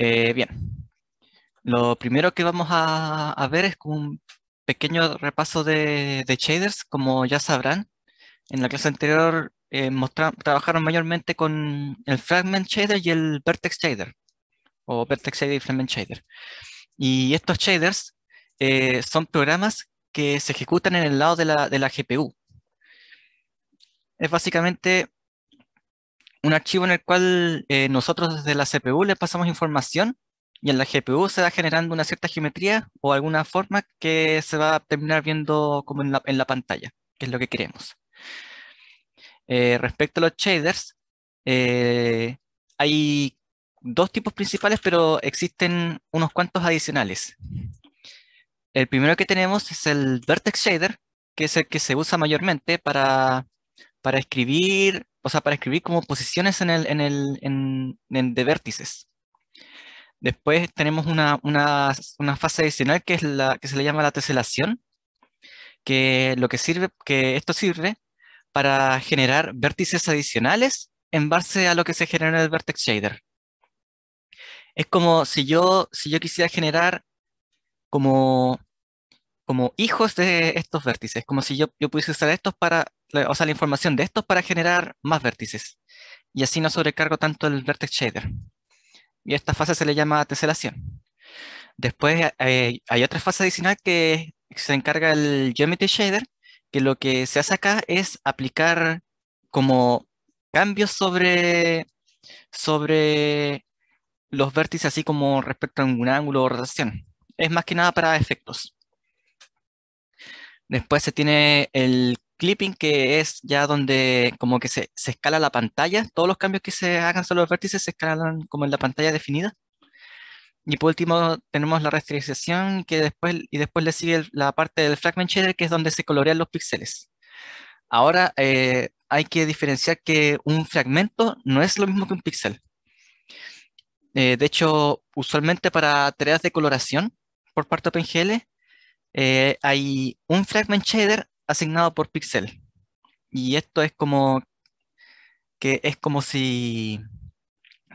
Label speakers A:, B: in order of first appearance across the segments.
A: Eh, bien, lo primero que vamos a, ver es un pequeño repaso de, shaders. Como ya sabrán, en la clase anterior eh, trabajaron mayormente con el Fragment Shader y el Vertex Shader, o Vertex Shader y Fragment Shader. Y estos shaders eh, son programas que se ejecutan en el lado de la, de la GPU. Es básicamente un archivo en el cual eh, nosotros desde la CPU le pasamos información y en la GPU se va generando una cierta geometría o alguna forma que se va a terminar viendo como en la, pantalla, que es lo que queremos. Eh, respecto a los shaders, eh, hay dos tipos principales, pero existen unos cuantos adicionales. El primero que tenemos es el Vertex Shader, que es el que se usa mayormente para, para escribir o sea, para escribir como posiciones en el, en el, en, de vértices. Después tenemos una, fase adicional que es la que se le llama la teselación, que lo que sirve, que esto sirve para generar vértices adicionales en base a lo que se genera en el vertex shader. Es como si yo, si yo quisiera generar como, como hijos de estos vértices, como si yo, yo pudiese usar estos para o sea, la información de estos para generar más vértices. Y así no sobrecargo tanto el vertex shader. Y esta fase se le llama teselación. Después eh, hay otra fase adicional que se encarga el geometry shader, que lo que se hace acá es aplicar como cambios sobre, sobre los vértices, así como respecto a un ángulo o rotación. Es más que nada para efectos. Después se tiene el clipping, que es ya donde como que se, escala la pantalla, todos los cambios que se hagan sobre los vértices se escalan como en la pantalla definida. Y por último tenemos la rasterización que después, y después le sigue la parte del fragment shader, que es donde se colorean los píxeles. Ahora eh, hay que diferenciar que un fragmento no es lo mismo que un píxel. Eh, de hecho, usualmente para tareas de coloración por parte de OpenGL, eh, hay un fragment shader asignado por píxel. Y esto es como que es como si,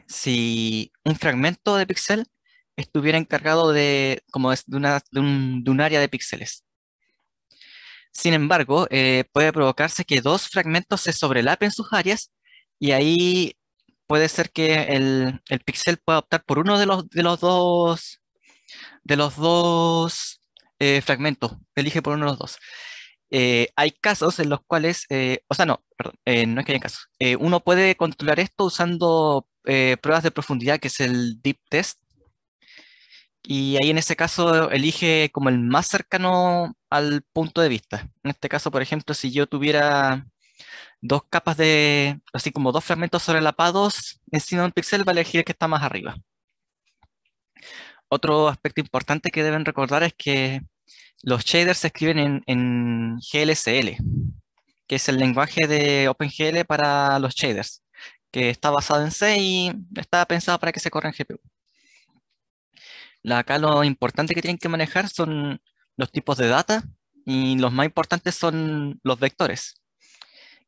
A: si un fragmento de píxel estuviera encargado de, como de, una, de, un, área de píxeles. Sin embargo, eh, puede provocarse que dos fragmentos se sobrelapen sus áreas y ahí puede ser que el, el píxel pueda optar por uno de los, de los dos, de los dos eh, fragmentos, elige por uno de los dos. Eh, hay casos en los cuales, eh, o sea, no, eh, no es que haya casos. uno puede controlar esto usando pruebas de profundidad, que es el deep test. Y ahí en ese caso elige como el más cercano al punto de vista. En este caso, por ejemplo, si yo tuviera dos capas de, así como dos fragmentos sobrelapados encima de un píxel, va a elegir el que está más arriba. Otro aspecto importante que deben recordar es que los shaders se escriben en, GLSL, que es el lenguaje de OpenGL para los shaders, que está basado en C y está pensado para que se corra en GPU. acá lo importante que tienen que manejar son los tipos de data y los más importantes son los vectores,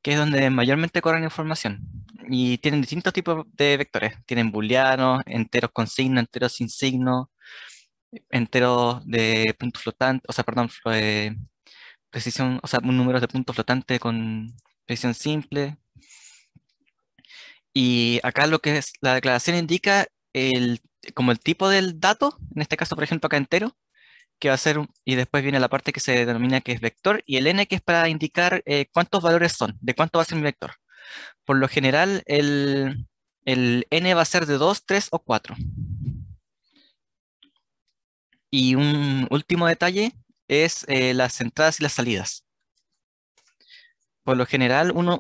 A: que es donde mayormente corren información. Y tienen distintos tipos de vectores. Tienen booleanos, enteros con signo, enteros sin signo, enteros de puntos flotantes, o sea, perdón, eh, precisión, o sea, un número de puntos flotantes con precisión simple. Y acá lo que es la declaración indica el, como el tipo del dato, en este caso, por ejemplo, acá entero, que va a ser, y después viene la parte que se denomina que es vector, y el n que es para indicar eh, cuántos valores son, de cuánto va a ser mi vector. Por lo general, el, el n va a ser de 2, 3 o 4. Y un último detalle es eh, las entradas y las salidas. Por lo general, uno,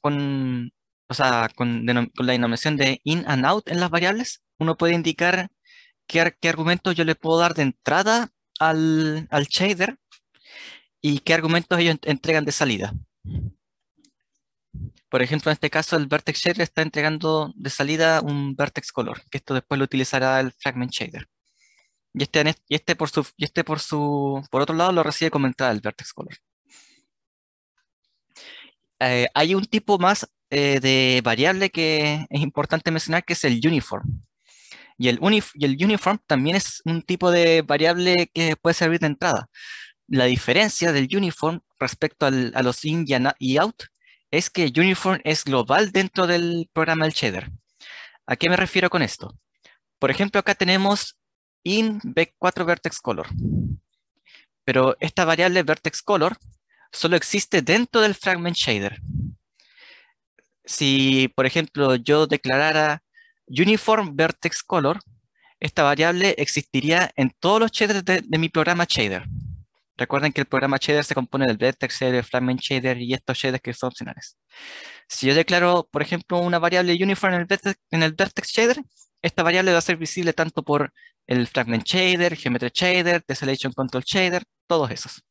A: con, o sea, con, la denominación de in and out en las variables, uno puede indicar qué, qué argumentos yo le puedo dar de entrada al, al shader y qué argumentos ellos entregan de salida. Por ejemplo, en este caso, el vertex shader está entregando de salida un vertex color, que esto después lo utilizará el fragment shader. Y este, y este, por su, y este por su, por otro lado lo recibe como entrada el vertex color. Eh, hay un tipo más eh, de variable que es importante mencionar que es el uniform. Y el, y el uniform también es un tipo de variable que puede servir de entrada. La diferencia del uniform respecto a los in y out es que uniform es global dentro del programa del shader. ¿A qué me refiero con esto? Por ejemplo, acá tenemos in 4 vertex color. Pero esta variable vertex color solo existe dentro del fragment shader. Si, por ejemplo, yo declarara uniform vertex color, esta variable existiría en todos los shaders de, mi programa shader. Recuerden que el programa shader se compone del vertex shader, fragment shader y estos shaders que son opcionales. Si yo declaro, por ejemplo, una variable uniform en el vertex, en el vertex shader, esta variable va a ser visible tanto por el fragment shader, geometry shader, tessellation control shader, todos esos.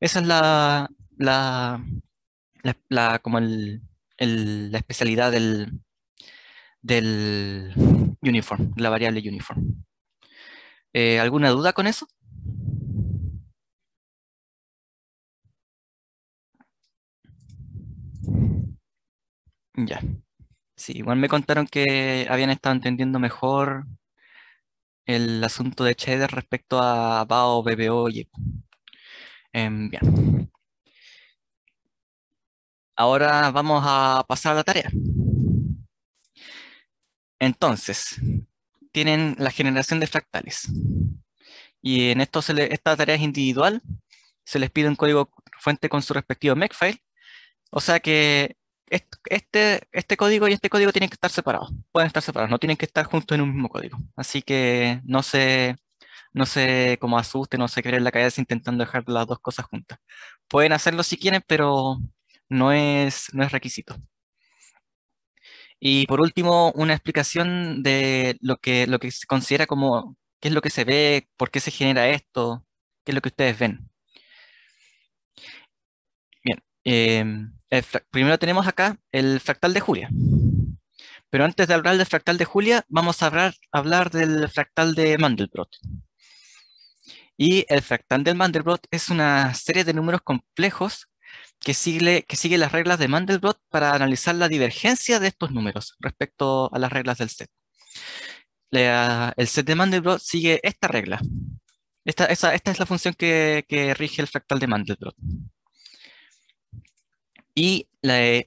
A: Esa es la, la, la, como la especialidad del, del uniform, la variable uniform. Eh, ¿Alguna duda con eso? Ya. Sí, igual me contaron que habían estado entendiendo mejor el asunto de Cheddar respecto a BAO, BBO y em, bien. Ahora vamos a pasar a la tarea. Entonces, tienen la generación de fractales. Y en esto esta tarea es individual. Se les pide un código fuente con su respectivo makefile. O sea que este, este código y este código tienen que estar separados. Pueden estar separados, no tienen que estar juntos en un mismo código. Así que no se, no se como asusten, no se creen la cabeza intentando dejar las dos cosas juntas. Pueden hacerlo si quieren, pero no es, no es requisito. Y por último, una explicación de lo que, lo que se considera como qué es lo que se ve, por qué se genera esto, qué es lo que ustedes ven. Bien, em, primero tenemos acá el fractal de Julia. Pero antes de hablar del fractal de Julia, vamos a hablar, del fractal de Mandelbrot. Y el fractal del Mandelbrot es una serie de números complejos que sigue, que sigue las reglas de Mandelbrot para analizar la divergencia de estos números respecto a las reglas del set. el set de Mandelbrot sigue esta regla. Esta, es la función que, rige el fractal de Mandelbrot. Y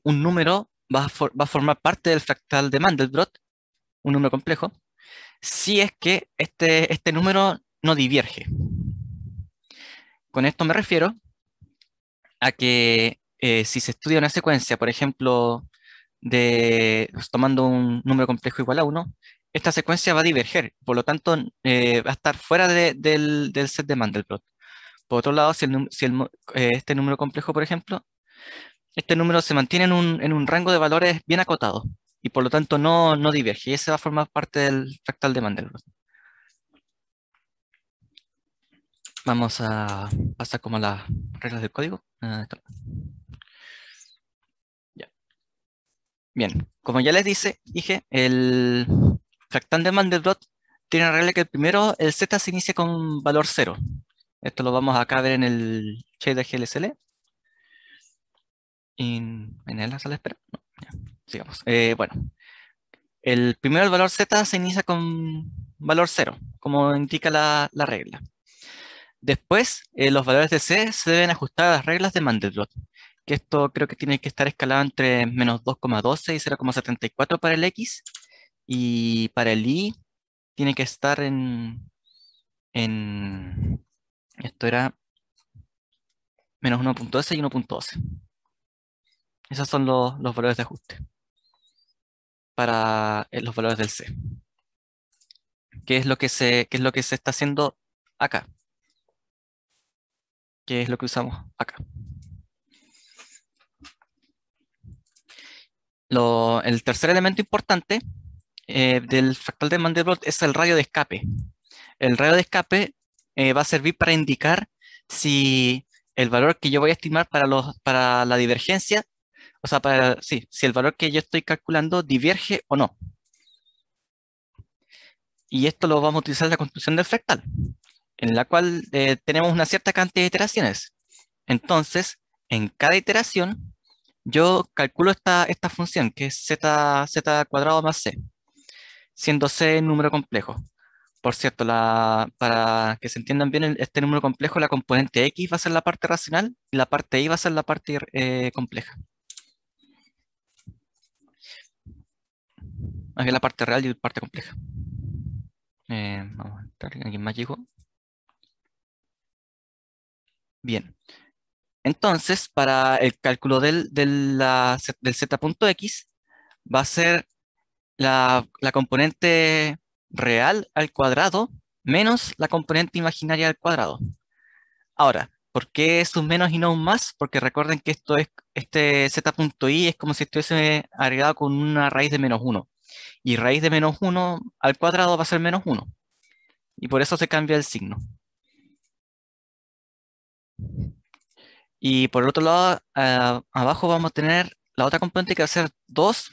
A: un número va a, a, formar parte del fractal de Mandelbrot, un número complejo, si es que este, este número no diverge. Con esto me refiero a que eh, si se estudia una secuencia, por ejemplo, de tomando un número complejo igual a 1, esta secuencia va a diverger, por lo tanto eh, va a estar fuera del, set de Mandelbrot. Por otro lado, si, eh, este número complejo, por ejemplo, este número se mantiene en un, rango de valores bien acotado y por lo tanto no, no diverge y ese va a formar parte del fractal de Mandelbrot. Vamos a pasar como las reglas del código. Ah, Bien, como ya les dice, dije, el fractal de Mandelbrot tiene una regla que primero el z se inicia con valor 0. Esto lo vamos acá a ver en el shader GLSL. ¿En, en la sala espera? No, sigamos. Eh, bueno, el primero el valor z se inicia con valor 0, como indica la regla. Después, eh, los valores de C se deben ajustar a las reglas de Mandelbrot, que esto creo que tiene que estar escalado entre menos 2,12 y 0,74 para el X, y para el Y tiene que estar en, en esto era menos 1.12 y 1.12. Esos son los, valores de ajuste para eh, los valores del C. ¿Qué es lo que se, qué es lo que se está haciendo acá? que es lo que usamos acá. el tercer elemento importante eh, del fractal de Mandelbrot es el radio de escape. El radio de escape eh, va a servir para indicar si el valor que yo voy a estimar para, los, para la divergencia, o sea, si el valor que yo estoy calculando diverge o no. Y esto lo vamos a utilizar en la construcción del fractal en la cual eh, tenemos una cierta cantidad de iteraciones. Entonces, en cada iteración, yo calculo esta, esta función, que es z, z cuadrado más c. siendo C número complejo. Por cierto, para que se entiendan bien este número complejo, la componente X va a ser la parte racional y la parte Y va a ser la parte eh, compleja. Aquí la parte real y la parte compleja. Eh, vamos a entrar, ¿alguien más llegó? Bien. Entonces, para el cálculo del, del, del z.x, va a ser la, la, componente real al cuadrado menos la componente imaginaria al cuadrado. Ahora, ¿por qué es un menos y no un más? Porque recuerden que esto es, este z.i es como si estuviese agregado con una raíz de menos 1. Y raíz de menos 1 al cuadrado va a ser menos 1. Y por eso se cambia el signo. Y por el otro lado, abajo vamos a tener la otra componente que va a ser 2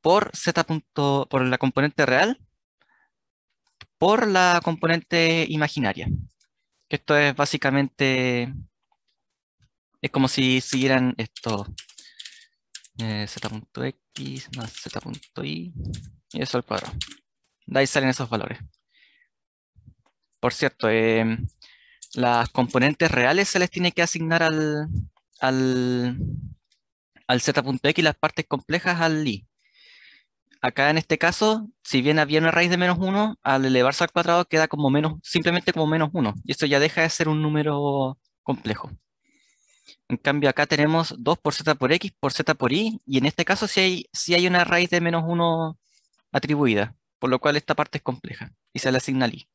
A: por z. por la componente real por la componente imaginaria. Esto es básicamente, es como si siguieran esto, eh, z.x más z.y y eso al cuadrado. De ahí salen esos valores. Por cierto, eh, las componentes reales se les tiene que asignar al, al, al z.x y las partes complejas al i. Acá en este caso, si bien había una raíz de menos 1, al elevarse al cuadrado queda como menos, simplemente como menos 1. Y esto ya deja de ser un número complejo. En cambio, acá tenemos 2 por z por x por z por y, y en este caso sí hay, hay una raíz de menos 1 atribuida, por lo cual esta parte es compleja y se le asigna al i.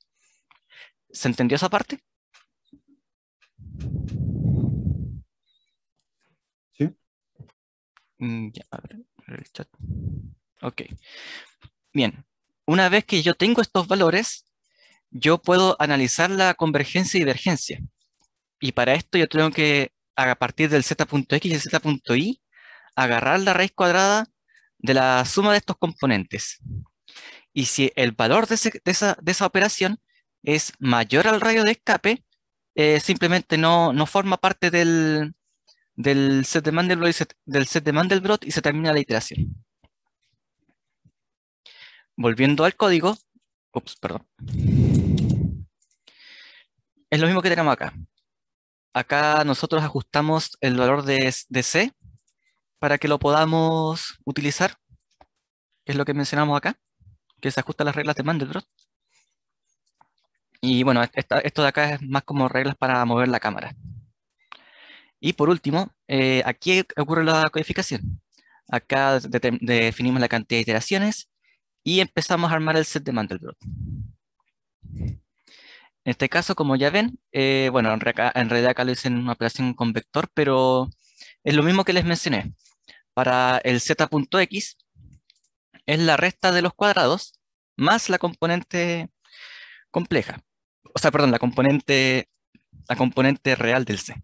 A: ¿Se entendió esa parte?
B: Sí.
A: Mm, ya, a ver, el chat. Ok. Bien. Una vez que yo tengo estos valores, yo puedo analizar la convergencia y divergencia. Y para esto yo tengo que, a partir del z.x y el z.y, agarrar la raíz cuadrada de la suma de estos componentes. Y si el valor de, esa, operación es mayor al radio de escape, eh, simplemente no, forma parte del, del set de Mandelbrot del set de Mandelbrot y se termina la iteración. Volviendo al código, ups, perdón. Es lo mismo que tenemos acá. Acá nosotros ajustamos el valor de, C para que lo podamos utilizar, que es lo que mencionamos acá, que se ajusta a las reglas de Mandelbrot. Y bueno, esto de acá es más como reglas para mover la cámara. Y por último, eh, aquí ocurre la codificación. Acá definimos la cantidad de iteraciones y empezamos a armar el set de Mandelbrot. En este caso, como ya ven, eh, bueno, en, realidad acá lo hice en una operación con vector, pero es lo mismo que les mencioné. Para el z.x es la resta de los cuadrados más la componente compleja. O sea, perdón, la componente, la componente real del c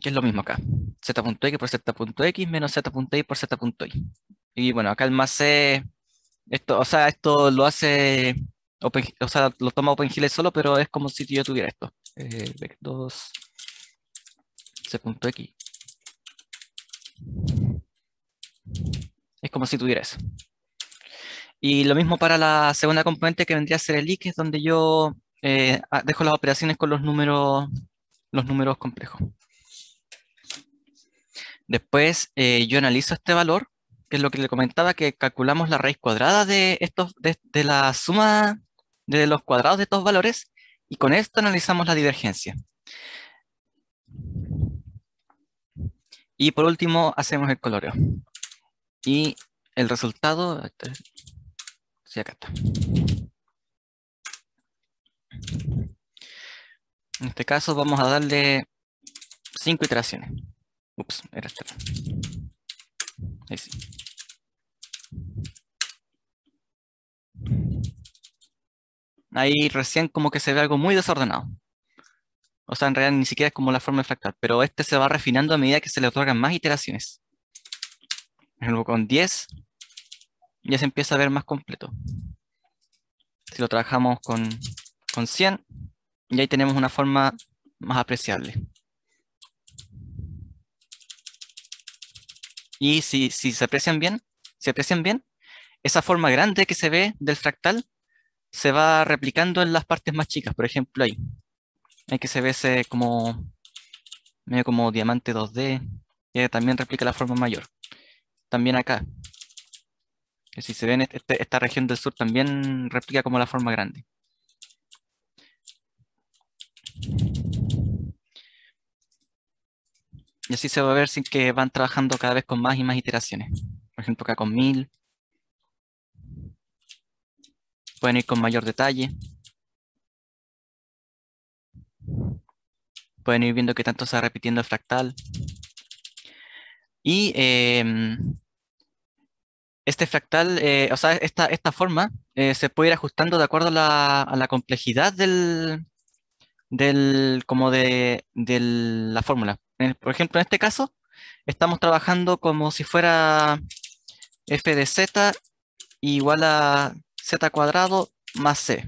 A: que es lo mismo acá. z.x por z.x menos z.y por z.y. Y bueno, acá el c, esto, o sea, esto lo hace, o sea, lo toma OpenGL solo, pero es como si yo tuviera esto. Eh, 2 c.x. Es como si tuviera eso. Y lo mismo para la segunda componente que vendría a ser el i, que es donde yo eh, ah, dejo las operaciones con los números, los números complejos. Después eh, yo analizo este valor, que es lo que le comentaba, que calculamos la raíz cuadrada de, estos, de, la suma de los cuadrados de estos valores, y con esto analizamos la divergencia. Y por último, hacemos el coloreo. Y el resultado, sí, acá está. En este caso vamos a darle 5 iteraciones. Ups, era este. Ahí sí. Ahí recién como que se ve algo muy desordenado. O sea, en realidad ni siquiera es como la forma de fractal, pero este se va refinando a medida que se le otorgan más iteraciones. Ejemplo, con 10 ya se empieza a ver más completo. Si lo trabajamos con, con 100, y ahí tenemos una forma más apreciable. Y si, si se aprecian bien, se aprecian bien, esa forma grande que se ve del fractal se va replicando en las partes más chicas. Por ejemplo, ahí. Ahí que se ve como medio como diamante 2D, que también replica la forma mayor. También acá. Que si se ve en este, esta región del sur también replica como la forma grande. Y así se va a ver sin que van trabajando cada vez con más y más iteraciones. Por ejemplo, acá con 1000. Pueden ir con mayor detalle. Pueden ir viendo que tanto va repitiendo el fractal. Y em, este fractal, eh, o sea, esta, esta forma eh, se puede ir ajustando de acuerdo a la, complejidad del, del, como de, de la fórmula. Por ejemplo, en este caso, estamos trabajando como si fuera f de z igual a z cuadrado más c.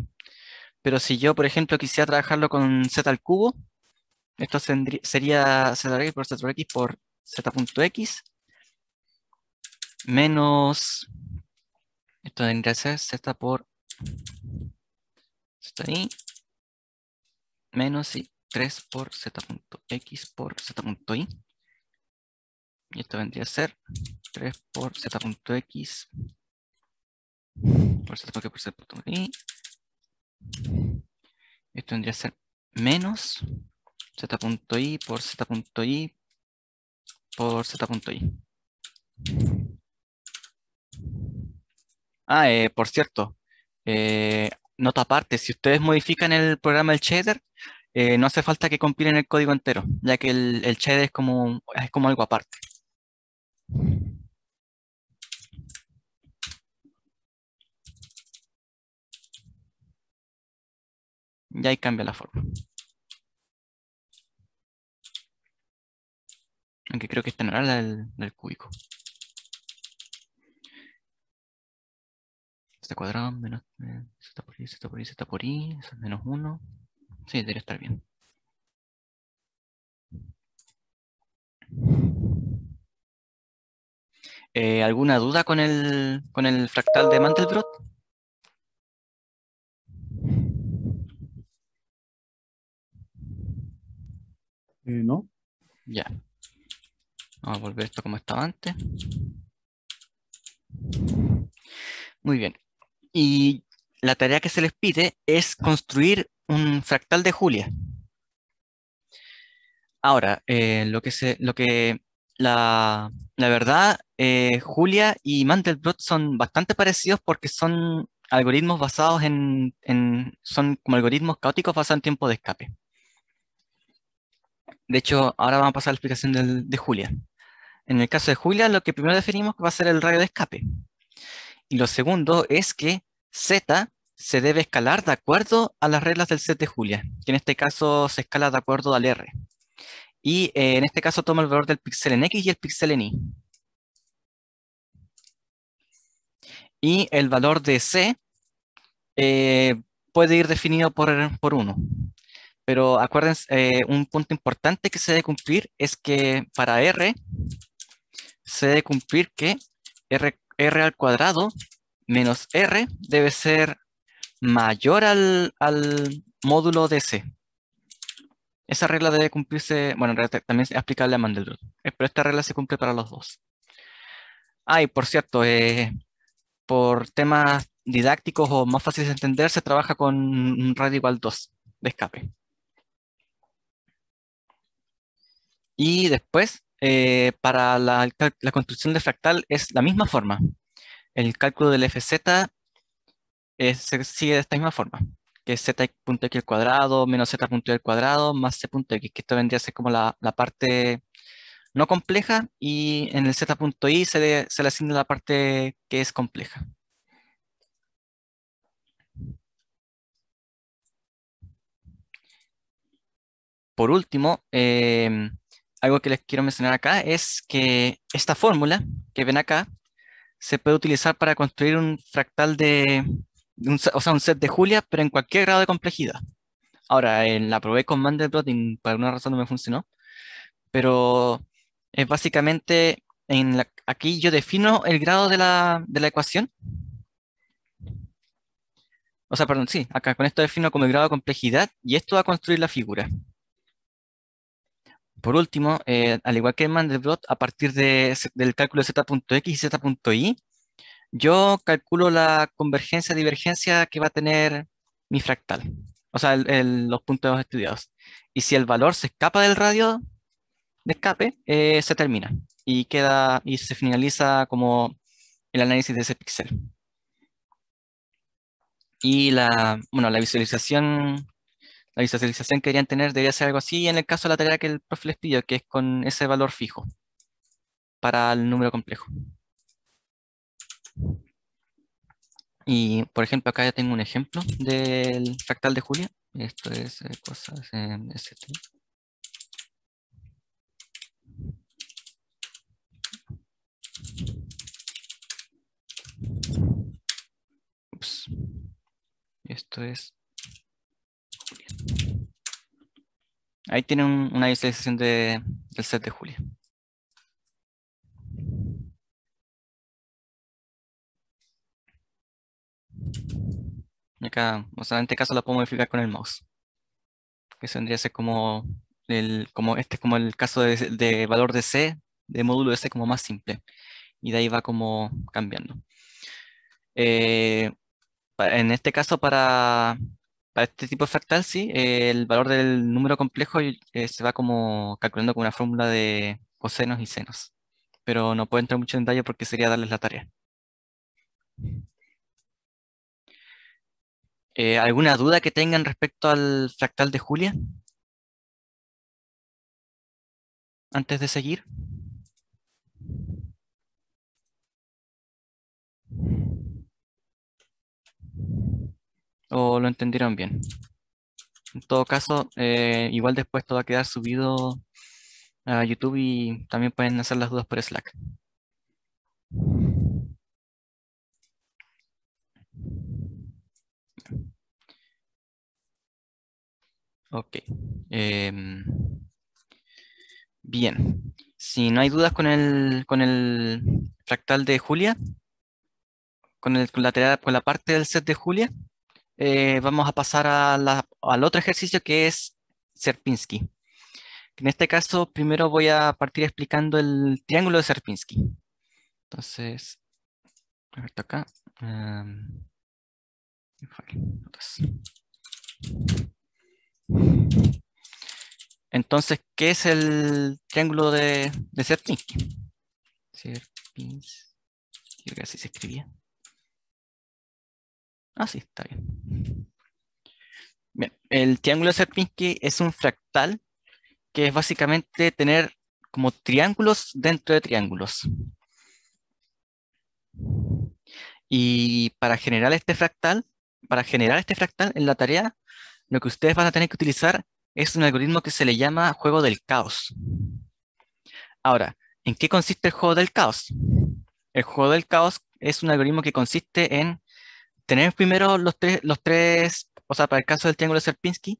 A: Pero si yo, por ejemplo, quisiera trabajarlo con z al cubo, esto sería z por z por z.x menos, esto tendría que ser z por z ahí, menos y 3 por z.x por z.y. Y esto vendría a ser 3 por z.x por z.x por z.y. Esto vendría a ser menos z.i por z.i por z.i. Ah, eh, por cierto, eh, nota aparte, si ustedes modifican el programa del shader, eh, no hace falta que compilen el código entero, ya que el, el shader es como, es como algo aparte. Ya ahí cambia la forma. Aunque creo que esta no era la del, cúbico. Este cuadrado menos eh, z por i, z por i, z por eso es menos 1. Sí, debería estar bien. Eh, ¿Alguna duda con el, con el fractal de Mandelbrot?
B: Eh, no.
A: Ya. Vamos a volver esto como estaba antes. Muy bien. Y la tarea que se les pide es construir un fractal de Julia. Ahora, eh, lo que se, lo que la, verdad, eh, Julia y Mandelbrot son bastante parecidos porque son algoritmos basados en, son como algoritmos caóticos basados en tiempo de escape. De hecho, ahora vamos a pasar a la explicación de Julia. En el caso de Julia, lo que primero definimos va a ser el radio de escape. Y lo segundo es que Z se debe escalar de acuerdo a las reglas del set de Julia, que en este caso se escala de acuerdo al R. Y eh, en este caso toma el valor del píxel en X y el píxel en Y. Y el valor de C eh, puede ir definido por, por 1. Pero acuérdense, eh, un punto importante que se debe cumplir es que para R se debe cumplir que R, R al cuadrado menos R debe ser mayor al, módulo de C. Esa regla debe cumplirse, bueno, también es aplicable a Mandelbrot, eh, pero esta regla se cumple para los dos. Ah, y por cierto, eh, por temas didácticos o más fáciles de entender, se trabaja con un radio igual 2 de escape. Y después, eh, para la, la, construcción de fractal es la misma forma. El cálculo del FZ se sigue de esta misma forma, que es z.x al cuadrado menos z.y al cuadrado más c.x, que esto vendría a ser como la, parte no compleja y en el z.i se, se le asigna la parte que es compleja. Por último, em, algo que les quiero mencionar acá es que esta fórmula que ven acá se puede utilizar para construir un fractal de, o sea, un set de Julia, pero en cualquier grado de complejidad. Ahora, en la probé con Mandelbrot y por alguna razón no me funcionó, pero es básicamente aquí yo defino el grado de la, de la ecuación. O sea, perdón, sí, acá con esto defino como el grado de complejidad y esto va a construir la figura. Por último, eh, al igual que en Mandelbrot, a partir de del cálculo de z.x y z.y, yo calculo la convergencia-divergencia que va a tener mi fractal, o sea, los puntos estudiados. Y si el valor se escapa del radio de escape, eh, se termina y queda y se finaliza como el análisis de ese píxel. Y la, bueno, la visualización, la visualización que querían tener debería ser algo así en el caso de la tarea que el profe les pidió, que es con ese valor fijo para el número complejo. Y por ejemplo, acá ya tengo un ejemplo del fractal de Julia. Esto es eh, cosas en ST. Ups. Esto es Ahí tienen un- una visualización de, del set de Julia. Y acá, o sea, en este caso la puedo modificar con el mouse. Que tendría que ser como el, como este es como el caso de, de valor de C, de módulo de C como más simple. Y de ahí va como cambiando. Eh, en este caso, para, para este tipo de fractal, sí, el valor del número complejo eh, se va como calculando con una fórmula de cosenos y senos. Pero no puedo entrar mucho en detalle porque sería darles la tarea. Eh, ¿alguna duda que tengan respecto al fractal de Julia? Antes de seguir. ¿O lo entendieron bien? En todo caso, eh, igual después todo va a quedar subido a YouTube y también pueden hacer las dudas por Slack. Ok. em, bien. Si no hay dudas con el, con el fractal de Julia, con, el, con la, con la parte del set de Julia, eh, vamos a pasar a al otro ejercicio que es Sierpinski. En este caso, primero voy a partir explicando el triángulo de Sierpinski. Entonces, a ver, acá. em. Entonces, ¿qué es el triángulo de, de Sierpinski? Sierpinski, creo que así se escribía. Ah, sí, está bien. Bien, el triángulo de Sierpinski es un fractal que es básicamente tener como triángulos dentro de triángulos. Y para generar este fractal, para generar este fractal en la tarea, lo que ustedes van a tener que utilizar es un algoritmo que se le llama juego del caos. Ahora, ¿en qué consiste el juego del caos? El juego del caos es un algoritmo que consiste en tener primero los tres, los tres, o sea, para el caso del triángulo de Sierpinski,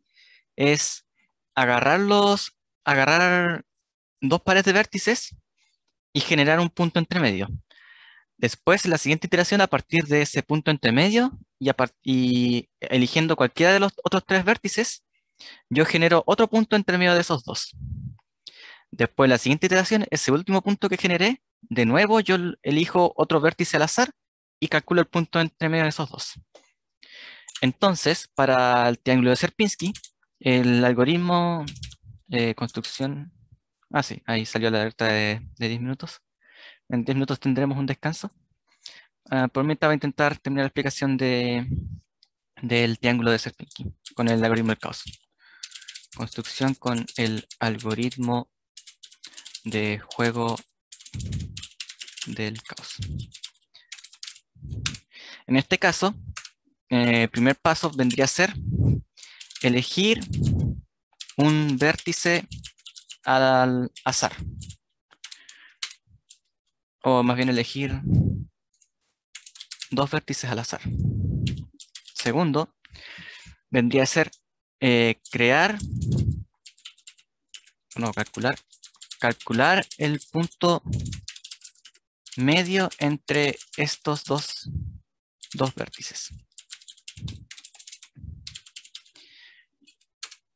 A: es agarrarlos, agarrar dos pares de vértices y generar un punto entre medio. Después, la siguiente iteración, a partir de ese punto entre medio y, eligiendo cualquiera de los otros tres vértices, yo genero otro punto entre medio de esos dos. Después, la siguiente iteración, ese último punto que generé, de nuevo yo elijo otro vértice al azar y calculo el punto entre medio de esos dos. Entonces, para el triángulo de Sierpinski, el algoritmo de construcción... Ah, sí, ahí salió la alerta de, de 10 minutos. En 10 minutos tendremos un descanso. Ah, por mientras voy a intentar terminar la explicación de, del triángulo de Sierpinski con el algoritmo del caos. Construcción con el algoritmo de juego del caos. En este caso, eh, el primer paso vendría a ser elegir un vértice al azar. O más bien elegir dos vértices al azar. Segundo, vendría a ser eh, crear, no, calcular, calcular el punto medio entre estos dos, dos vértices.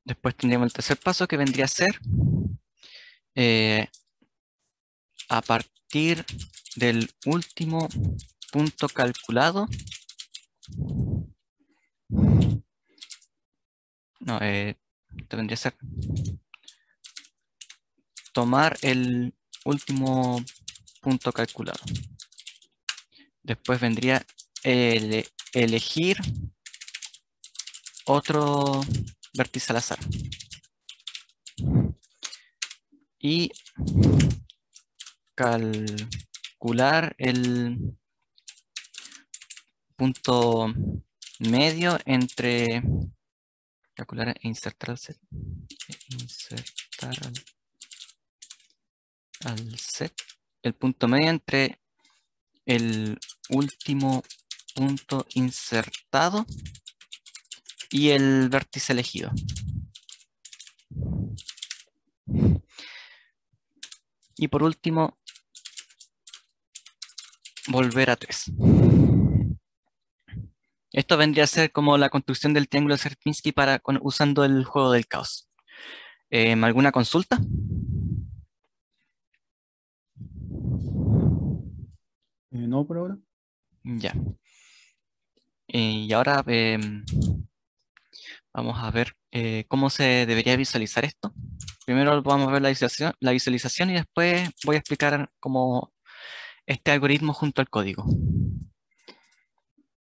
A: Después tendríamos el tercer paso que vendría a ser eh, a partir del último punto calculado. No, eh, vendría a ser tomar el último punto calculado. Después vendría el, elegir otro vértice al azar. Y calcular el punto medio entre calcular e insertar al set. Insertar al set. El punto medio entre el último punto insertado y el vértice elegido. Y por último, volver a 3. Esto vendría a ser como la construcción del triángulo de Sierpinski para, usando el juego del caos. Em, ¿Alguna consulta?
B: Eh, no, por ahora.
A: Ya. Eh, y ahora em, vamos a ver eh, cómo se debería visualizar esto. Primero vamos a ver la visualización, y después voy a explicar cómo este algoritmo junto al código.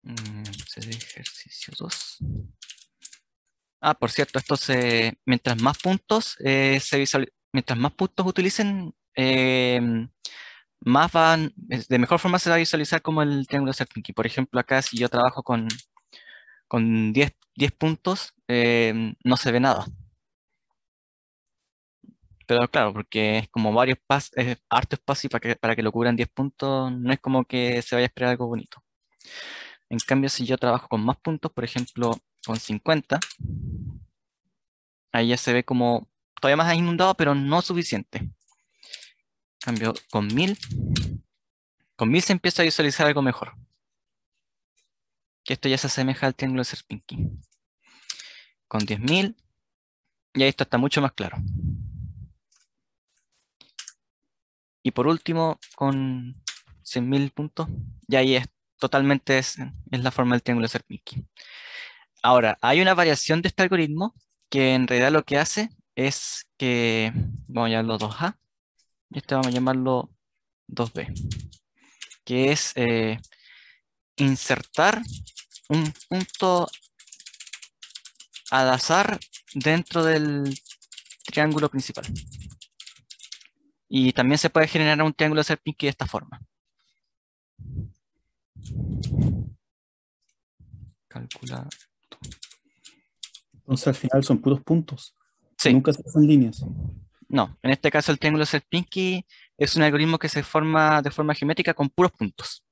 A: Mm, ejercicio 2. Ah, por cierto, esto se, mientras más puntos se mientras más puntos utilicen, em, más van, de mejor forma se va a visualizar como el triángulo Serpinki. Por ejemplo, acá si yo trabajo con, con 10, 10 puntos, eh, no se ve nada. Pero claro, porque es como varios pasos, es harto espacio para que, para que lo cubran 10 puntos, no es como que se vaya a esperar algo bonito. En cambio, si yo trabajo con más puntos, por ejemplo, con 50, ahí ya se ve como todavía más inundado, pero no suficiente. Cambio con 1000. Con 1000 se empieza a visualizar algo mejor. Que esto ya se asemeja al triángulo de Serpinki. Con 10.000, ya esto está mucho más claro. Y por último, con 100.000 puntos, ya ahí es totalmente es, la forma del triángulo de Serpinki. Ahora, hay una variación de este algoritmo que en realidad lo que hace es que, vamos a llamarlo 2A, este vamos a llamarlo 2B, que es eh, insertar un punto al azar dentro del triángulo principal. Y también se puede generar un triángulo de Serpinki de esta forma. Calcular.
B: Entonces al final son puros puntos.
A: Sí.
B: Nunca se hacen líneas.
A: No, en este caso el triángulo Sierpinski es un algoritmo que se forma de forma geométrica con puros puntos.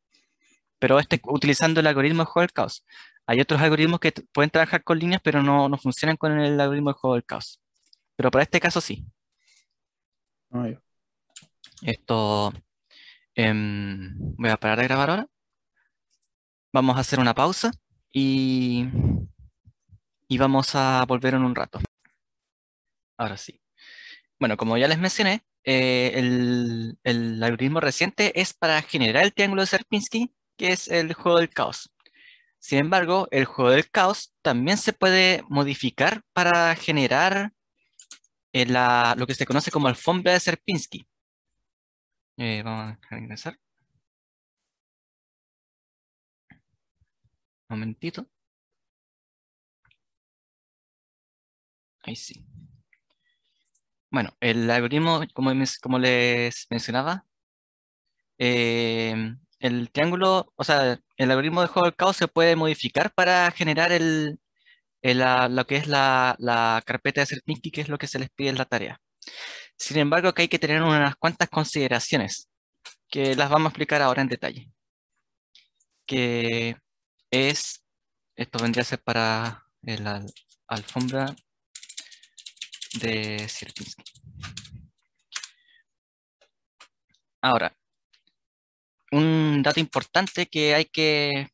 A: Pero este utilizando el algoritmo de juego del caos. Hay otros algoritmos que pueden trabajar con líneas, pero no, funcionan con el algoritmo de juego del caos. Pero para este caso sí.
B: Ah,
A: Esto em, voy a parar de grabar ahora. Vamos a hacer una pausa y, y vamos a volver en un rato. Ahora sí. Bueno, como ya les mencioné, eh, el, algoritmo reciente es para generar el triángulo de Sierpinski, que es el juego del caos. Sin embargo, el juego del caos también se puede modificar para generar eh, lo que se conoce como alfombra de Sierpinski. Eh, vamos a ingresar. Un momentito. Ahí sí. Bueno, el algoritmo, como, les mencionaba, em, el triángulo, o sea, el algoritmo de juego del caos se puede modificar para generar el, lo que es la, carpeta de Serpinki, que es lo que se les pide en la tarea. Sin embargo, que hay que tener unas cuantas consideraciones, que las vamos a explicar ahora en detalle. Que es, esto vendría a ser para la alfombra de Sierpinski. Ahora, un dato importante que hay que,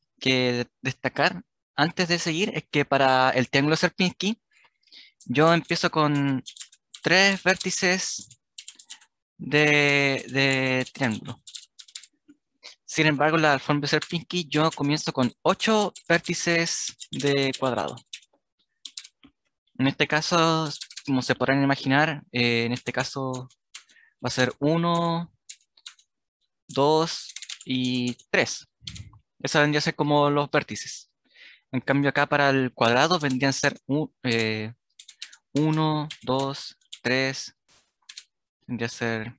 A: destacar antes de seguir es que para el triángulo Sierpinski yo empiezo con tres vértices de, de triángulo. Sin embargo, la forma de Sierpinski yo comienzo con ocho vértices de cuadrado. En este caso, como se podrán imaginar, eh, en este caso va a ser 1, 2 y 3. Esas vendrían a ser como los vértices. En cambio acá para el cuadrado vendrían a ser 1, 2, 3, vendría a ser,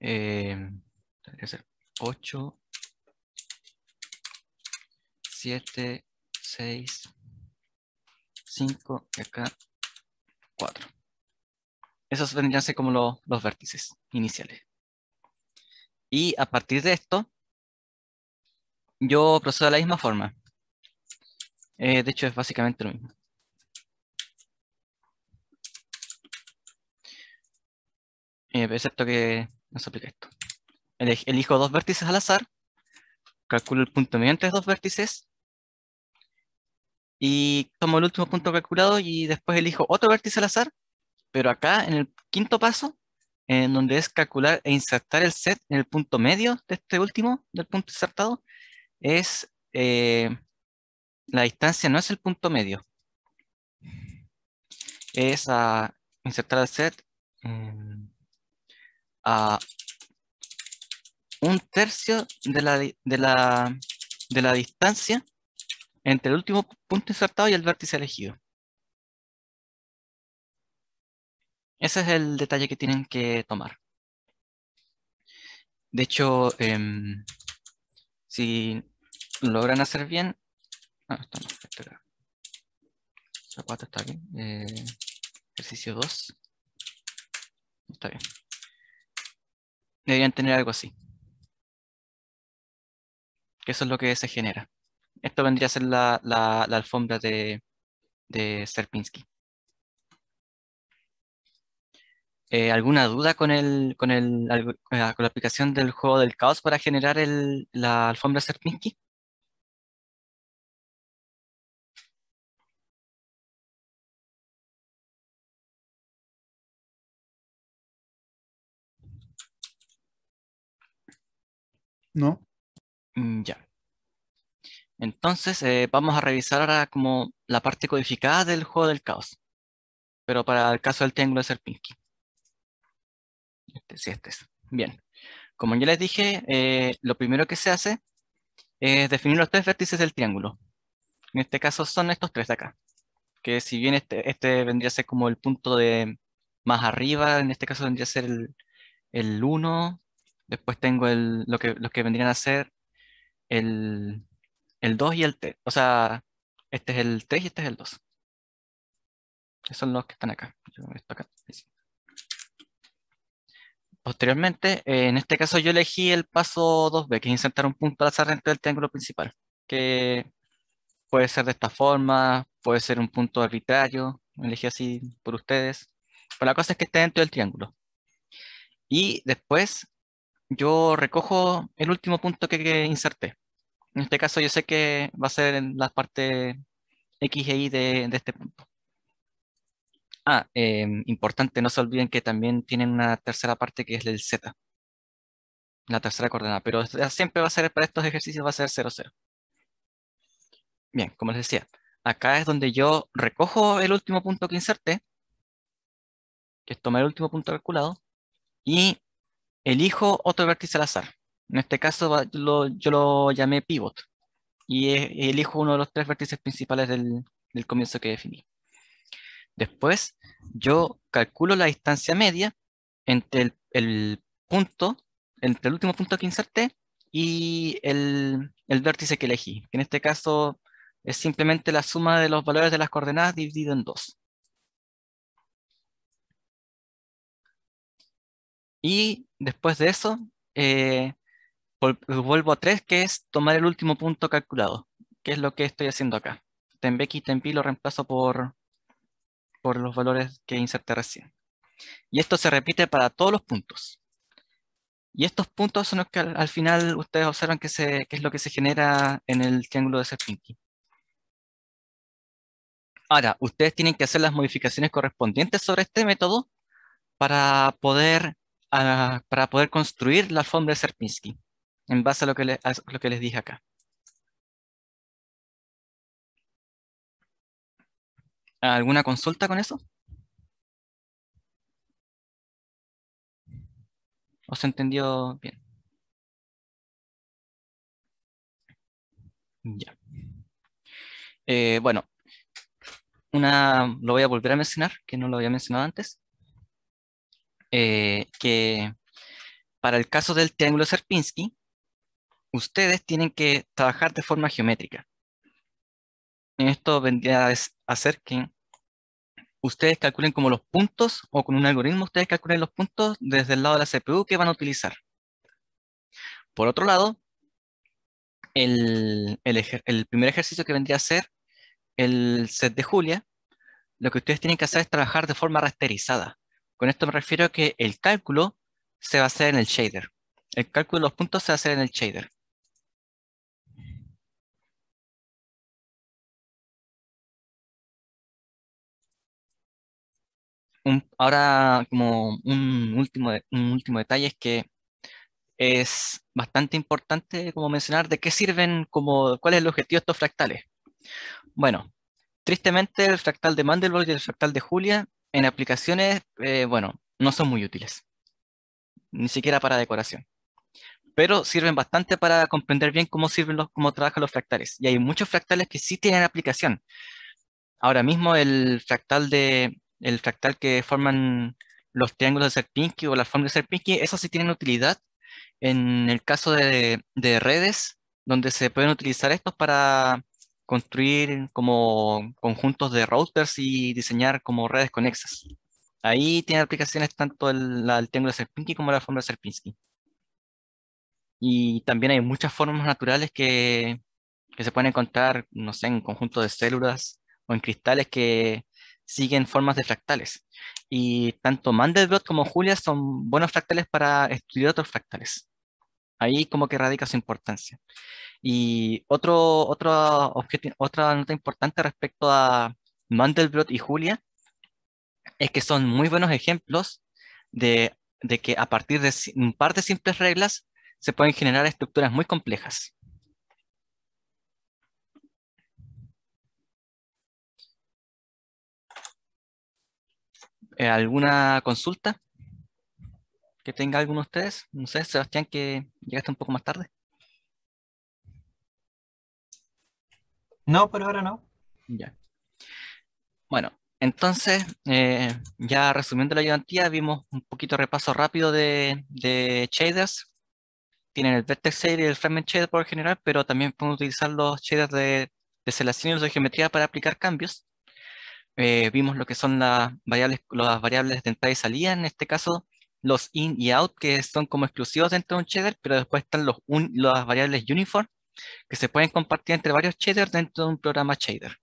A: eh, ser 8, 7, 6, 5 y acá 4. Esos vendrían a ser como los, vértices iniciales. Y a partir de esto, yo procedo de la misma forma. Eh, de hecho, es básicamente lo mismo. Eh, excepto que no se aplica esto. Elijo dos vértices al azar, calculo el punto medio entre dos vértices y tomo el último punto calculado y después elijo otro vértice al azar, pero acá en el quinto paso, en donde es calcular e insertar el set en el punto medio de este último, del punto insertado, es eh, la distancia no es el punto medio, es a insertar el set a un tercio de la, de la, de la distancia entre el último punto insertado y el vértice elegido. Ese es el detalle que tienen que tomar. De hecho, em, si logran hacer bien... Ah, esto no, espera. 4 está bien. Eh, ejercicio 2. Está bien. Deberían tener algo así. Eso es lo que se genera. Esto vendría a ser la, la, alfombra de, de Serpinski. Eh, ¿Alguna duda con, el, con, el, eh, con la aplicación del juego del caos para generar el, la alfombra Serpinski?
B: No.
A: Mm, ya. Entonces, eh, vamos a revisar ahora como la parte codificada del juego del caos. Pero para el caso del triángulo de Serpinski. Este, sí, este es. Bien. Como ya les dije, eh, lo primero que se hace es definir los tres vértices del triángulo. En este caso son estos tres de acá. Que si bien este, este vendría a ser como el punto de más arriba, en este caso vendría a ser el, el 1, Después tengo el, lo que, los que vendrían a ser el, el 2 y el 3. O sea, este es el 3 y este es el 2. Esos son los que están acá. Posteriormente, eh, en este caso yo elegí el paso 2B, que es insertar un punto al azar dentro del triángulo principal, que puede ser de esta forma, puede ser un punto arbitrario, elegí así por ustedes, pero la cosa es que esté dentro del triángulo. Y después yo recojo el último punto que, inserté. En este caso yo sé que va a ser en la parte X e Y de, este punto. Ah, em, importante, no se olviden que también tienen una tercera parte que es el Z. La tercera coordenada, pero siempre va a ser para estos ejercicios va a ser 0, 0. Bien, como les decía, acá es donde yo recojo el último punto que inserté, que es tomar el último punto calculado, y elijo otro vértice al azar. En este caso yo lo llamé pivot y elijo uno de los tres vértices principales del, comienzo que definí. Después yo calculo la distancia media entre el, punto, entre el último punto que inserté y el, el, vértice que elegí. En este caso es simplemente la suma de los valores de las coordenadas dividido en dos. Y después de eso, eh, vuelvo a 3, que es tomar el último punto calculado, que es lo que estoy haciendo acá. Tembeck y Tempi lo reemplazo por, por los valores que inserté recién. Y esto se repite para todos los puntos. Y estos puntos son los que al, al final ustedes observan que, se, que es lo que se genera en el triángulo de Sierpinski. Ahora, ustedes tienen que hacer las modificaciones correspondientes sobre este método para poder, ah, para poder construir la alfombra de Sierpinski, en base a lo que, les dije acá. ¿Alguna consulta con eso? ¿O se entendió bien? Ya. Eh, bueno, una, lo voy a volver a mencionar, que no lo había mencionado antes, eh, que para el caso del triángulo Sierpinski, ustedes tienen que trabajar de forma geométrica. Esto vendría a hacer que ustedes calculen como los puntos, o con un algoritmo ustedes calculen los puntos desde el lado de la CPU que van a utilizar. Por otro lado, el, el primer ejercicio que vendría a ser el set de Julia, lo que ustedes tienen que hacer es trabajar de forma rasterizada. Con esto me refiero a que el cálculo se va a hacer en el shader. El cálculo de los puntos se va a hacer en el shader. Ahora, como un último, un último detalle es que es bastante importante como mencionar de qué sirven, como, cuál es el objetivo de estos fractales. Bueno, tristemente el fractal de Mandelbrot y el fractal de Julia en aplicaciones, eh, bueno, no son muy útiles, ni siquiera para decoración. Pero sirven bastante para comprender bien cómo sirven los, cómo trabajan los fractales. Y hay muchos fractales que sí tienen aplicación. Ahora mismo el fractal de, el fractal que forman los triángulos de Sierpinski o las formas de Sierpinski, esos sí tienen utilidad en el caso de, de redes, donde se pueden utilizar estos para construir como conjuntos de routers y diseñar como redes conexas. Ahí tiene aplicaciones tanto el, el triángulo de Sierpinski como la forma de Sierpinski. Y también hay muchas formas naturales que, que se pueden encontrar, no sé, en conjuntos de células o en cristales que siguen formas de fractales. Y tanto Mandelbrot como Julia son buenos fractales para estudiar otros fractales. Ahí como que radica su importancia. Y otro, otro otra nota importante respecto a Mandelbrot y Julia es que son muy buenos ejemplos de, de que a partir de un par de simples reglas se pueden generar estructuras muy complejas. ¿Alguna consulta que tenga alguno de ustedes? No sé, Sebastián, que llegaste un poco más tarde.
C: No, por ahora no.
A: Ya. Bueno, entonces, eh, ya resumiendo la ayudantía, vimos un poquito de repaso rápido de, de shaders. Tienen el vertex shader y el fragment shader por general, pero también podemos utilizar los shaders de, de selección y los de geometría para aplicar cambios. Eh, vimos lo que son las variables, las variables de entrada y salida, en este caso los in y out, que son como exclusivos dentro de un shader, pero después están los un- las variables uniform, que se pueden compartir entre varios shaders dentro de un programa shader.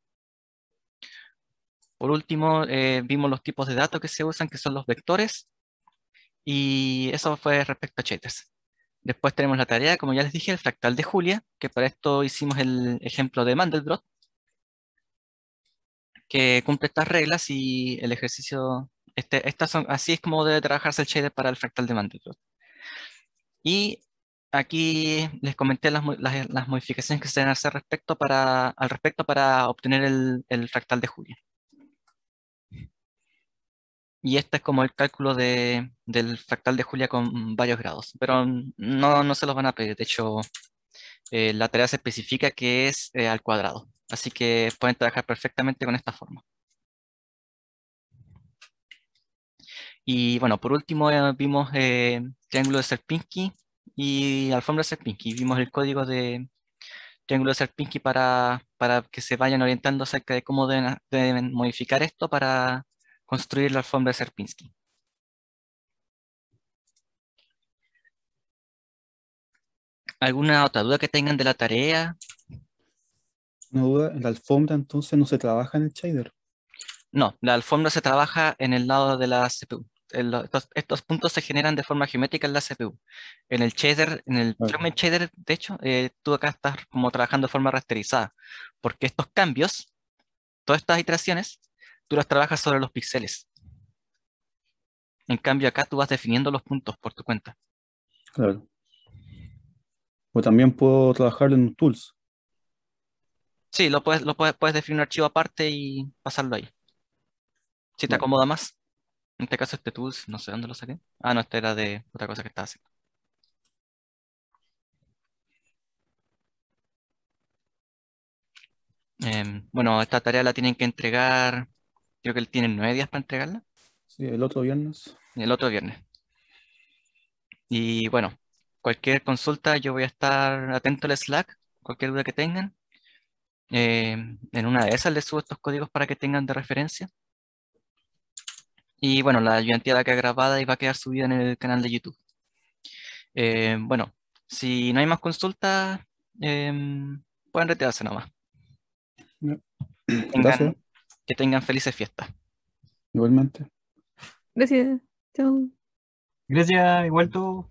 A: Por último, eh, vimos los tipos de datos que se usan, que son los vectores, y eso fue respecto a shaders. Después tenemos la tarea, como ya les dije, el fractal de Julia, que para esto hicimos el ejemplo de Mandelbrot, que cumple estas reglas y el ejercicio, este, estas son, así es como debe trabajarse el shader para el fractal de Mandelbrot. Y aquí les comenté las, las- las modificaciones que se deben hacer respecto para, al respecto para obtener el, el fractal de Julia. Y este es como el cálculo de, del fractal de Julia con varios grados, pero no, no se los van a pedir. De hecho, eh, la tarea se especifica que es eh, al cuadrado, así que pueden trabajar perfectamente con esta forma. Y bueno, por último eh, vimos eh, triángulo de Sierpinski y alfombra de Sierpinski. Vimos el código de triángulo de Sierpinski para, para que se vayan orientando acerca de cómo deben, deben modificar esto para construir la alfombra de Sierpinski. ¿Alguna otra duda que tengan de la tarea?
B: Una duda, en la alfombra entonces no se trabaja en el shader.
A: No, la alfombra se trabaja en el lado de la CPU. el- estos, estos puntos se generan de forma geométrica en la CPU. En el shader, en el fragment shader, de hecho, eh, tú acá estás como trabajando de forma rasterizada, porque estos cambios, todas estas iteraciones, tú las trabajas sobre los píxeles. En cambio, acá tú vas definiendo los puntos por tu cuenta.
B: Claro. O también puedo trabajar en tools.
A: Sí, lo puedes, lo puedes, puedes definir un archivo aparte y pasarlo ahí. Si te acomoda más. En este caso, este tools, no sé dónde lo saqué. Ah, no, este era de otra cosa que estaba haciendo. Em, bueno, esta tarea la tienen que entregar, creo que tienen nueve días para entregarla,
B: Sí, el otro viernes.
A: el otro viernes. Y bueno, cualquier consulta yo voy a estar atento al Slack, cualquier duda que tengan. Em, en una de esas les subo estos códigos para que tengan de referencia. Y bueno, la ayudantía va a quedar grabada y va a quedar subida en el canal de YouTube. Em, bueno, si no hay más consultas, em, pueden retirarse nomás. Tengan-
B: Gracias.
A: que tengan felices fiestas.
B: Igualmente.
D: Gracias. Chao.
C: Gracias, igual tú.